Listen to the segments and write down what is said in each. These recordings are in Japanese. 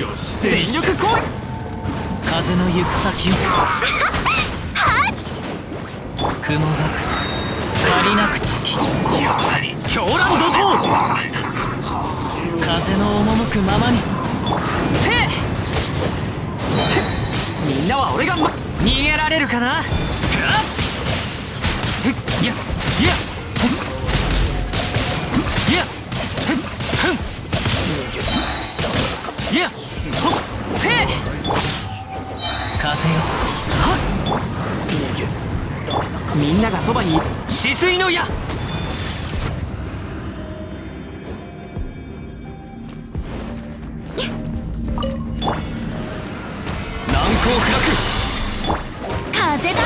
よし全力攻撃。風の行く先を雲がく借りなく時狂乱怒涛風の赴くままにせみんなは俺が、ま、逃げられるかな？え？いやいやいやふんいやせ風よみんながそばに止水の矢。難攻不落。風だ。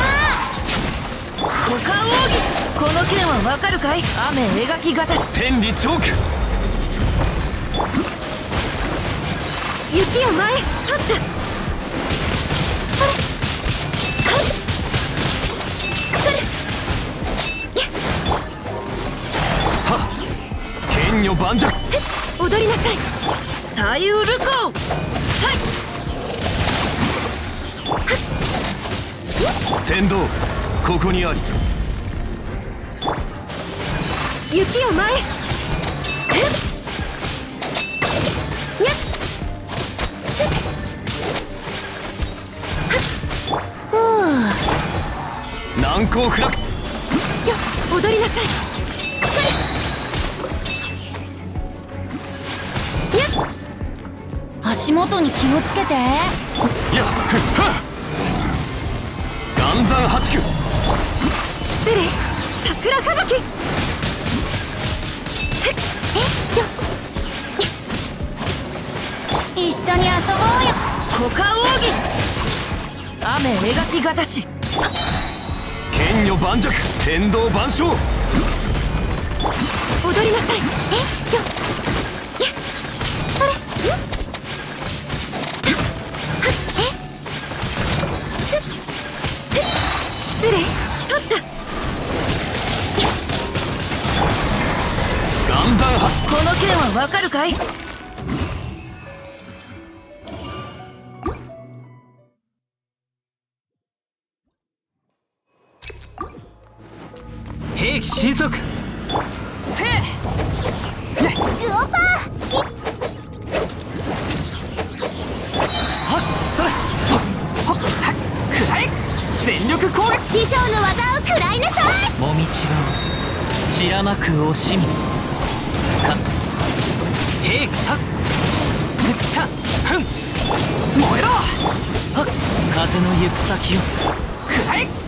股間奥。義この剣はわかるかい？雨描き型し天理チョーク雪を前立った剣女盤石踊りなさい左右ルコさい天道ここにあり。雪を前やっう難攻不落よ踊りなさい。足元に気をつけて。いやふっはっ。岩山八九。失礼。桜吹雪。え？よ一緒に遊ぼうよ。股間奥義雨描き型し剣女盤石天道万象。踊りなさい。え？よ。や。それ。んはっ。え？すっ。ふっ。失礼。取った。岩山八この剣はわかるかい？兵器神速せルオパーはっそれそはっはっくらえ全力攻撃師匠の技を食らいなさいもみちばを散らまく惜しみか兵器たったふん燃えろはっ風の行く先をくらえ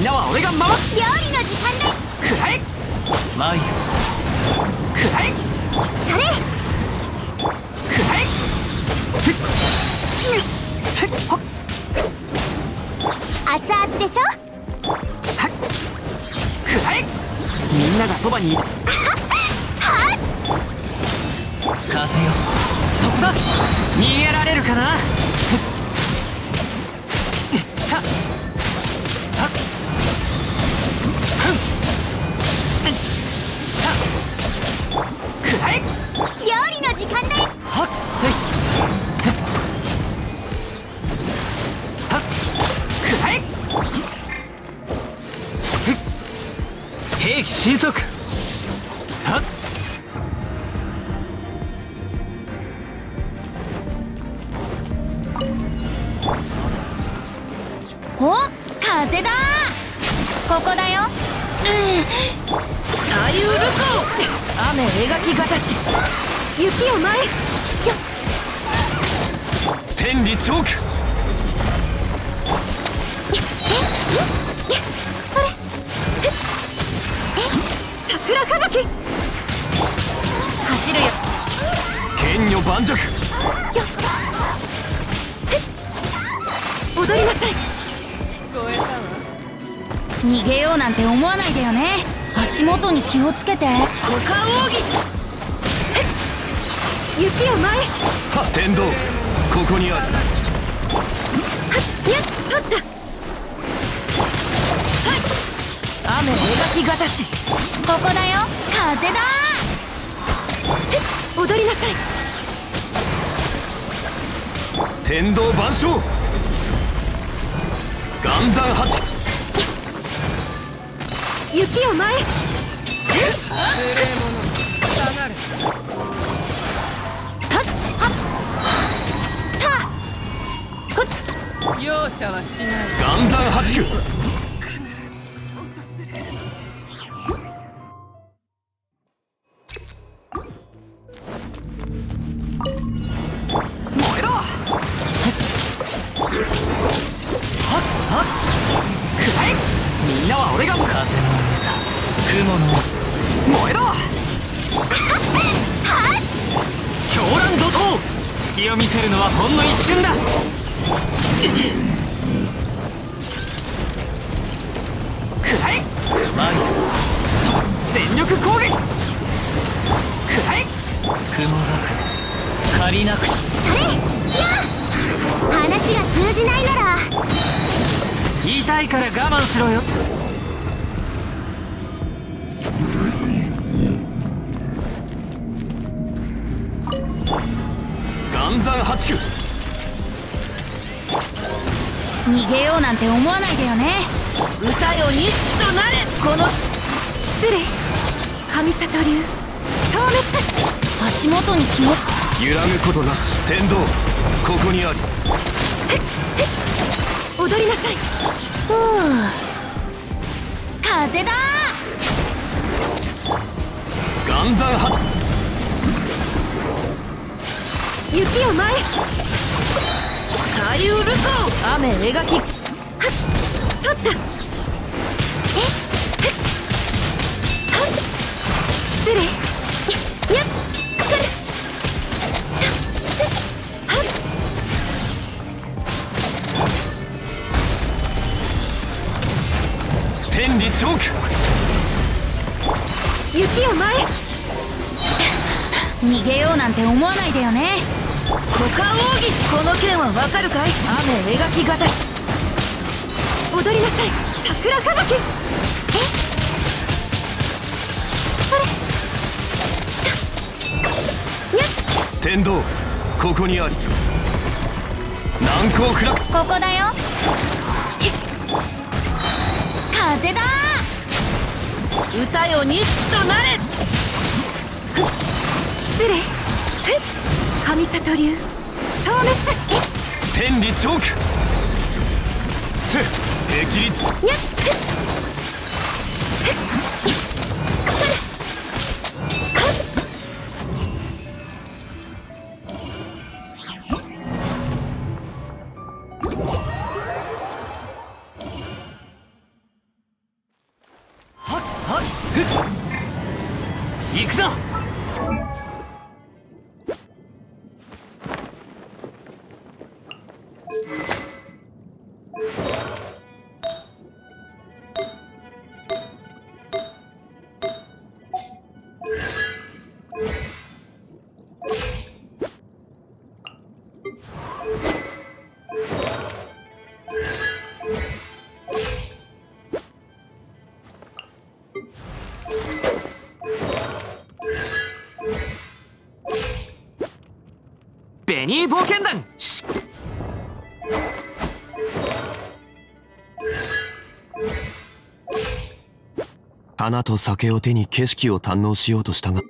みんなは俺が守る料理の時間だくらえ眉くらえそれ。くらえ熱々でしょ？はっくらえみんながそばに。いる風よ。そこだ。逃げられるかな？たくらえ。料理の時間だはっせい。はっ。くらえ。兵器神速はっ。お風だ。ここだよルコ雨描き型し雪を前よ天理チョークえそれ。え桜吹雪。走るよ。剣女盤石。踊りなさい。逃げようなんて思わないでよね足元に気をつけて。股間奥義。雪を前天道ここにある。やっ取った。雨描き型し。ほここだよ。風だ。踊りなさい。天道万象。岩山八雪を前へはっはった。ほっ。容赦はしない。岩山八九隙を見せるのはほんの一瞬だ。くらえ全力攻撃。くらえ雲がく借りなく。それや。話が通じないなら。言いたいから我慢しろよ逃げようなんて思わないでよね。歌よ錦となれ。この失礼。神里流。消滅足元に気を揺らぐことなし。天道。ここにある。踊りなさい。ふう。風だ。岩山八雪を前へ左右ルコ雨描き。取った。え？はっ失礼。やっはっ。天理チョーク。雪を前へ逃げようなんて思わないでよね。股間奥義この剣はわかるかい？雨描きがたい踊りなさい。桜吹雪。え？それ。やっ。天道ここにあり難攻不落。ここだよ。風だ。歌よ錦となれ。失礼。ふっ神里流？消滅天理チョークせ霹靂やっふっふっそれはっはっはっふっ。行くぞ。ニー冒険団!花と酒を手に景色を堪能しようとしたが